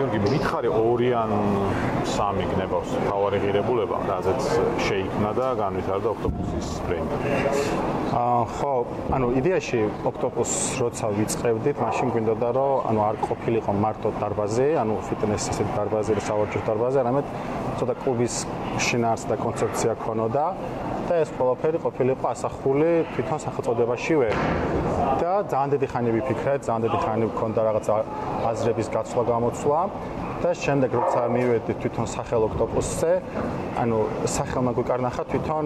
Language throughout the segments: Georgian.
გიორგი, მითხარი ორი ან სამი გნებავს თავარი ღირებულება, რაზეც შეიქმნა და განვითარდა ოქტოპუსის ბრენდი. აა ხო, ანუ იდეაში ოქტოპუს როცა ვიწყებდით, მაშინ გვინდოდა რომ ანუ არ ყოფილიყო მარტო დარბაზი, ანუ ფიტნესის დარბაზი, სავარჯიშო დარბაზი, არამედ ცოტა კლუბის შინაარსი და კონცეფცია ქონოდა და ეს ყველაფერი ყოფილიყო ასახული თვითონ სახელწოდებაშივე. და ძალიან დიდი ხანი ვიფიქრე, ძალიან დიდი ხანი მქონდა რაღაც აზრების გაცვლა გამოცვლა და შემდეგ როცა მივედი თვითონ სახელ ოქტოპუსზე, ანუ სახელმა გვიკარნახა თვითონ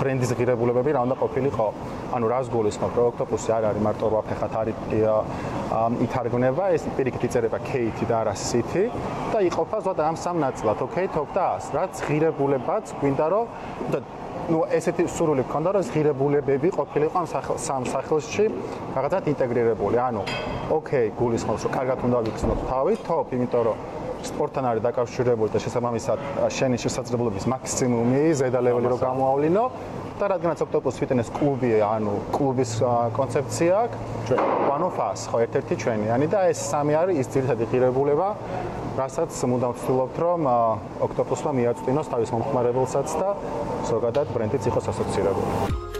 ბრენდის ღირებულებები რა უნდა ყოფილიყო. ანუ რას გულისხმობ, რომ ოქტოპუსი არ არის მარტო რა ფეხათ არის ითარგმნება, ეს პირიქით იწერება Kate და არა City და იყოფა ზოგადად ამ სამ ნაწილად, okay, თოკ და ას. რაც ღირებულებაც გვინდა რომ ну ესეთი სურვილი გქონდა რომ ღირებულებები ყოფილიყო ამ სამ სახელში რაღაცად ინტეგრირებული. ანუ ოკეი გულისხმობს რომ კარგად უნდა ვიქცნოთ თავი თოპ იმიტომ რომ სპორტთან არის დაკავშირებული და შესაბამისად შენი შესაძლებლობის მაქსიმუმი ზედა ლეველი რო გამოავლინო და რადგანაც ოქტოპუს ფიტნეს კლუბი ანუ კლუბის კონცეფცია აქვს ჩვენ one of us ხო ერთ-ერთი ჩვენიანი და ეს სამი არის ის ძირითადი ღირებულება რასაც მუდამ ვცდილობთ რომ ოქტოპუსმა მიაწვდინოს თავის მომხმარებელსაც და ზოგადად ბრენდიც იყოს ასოცირებული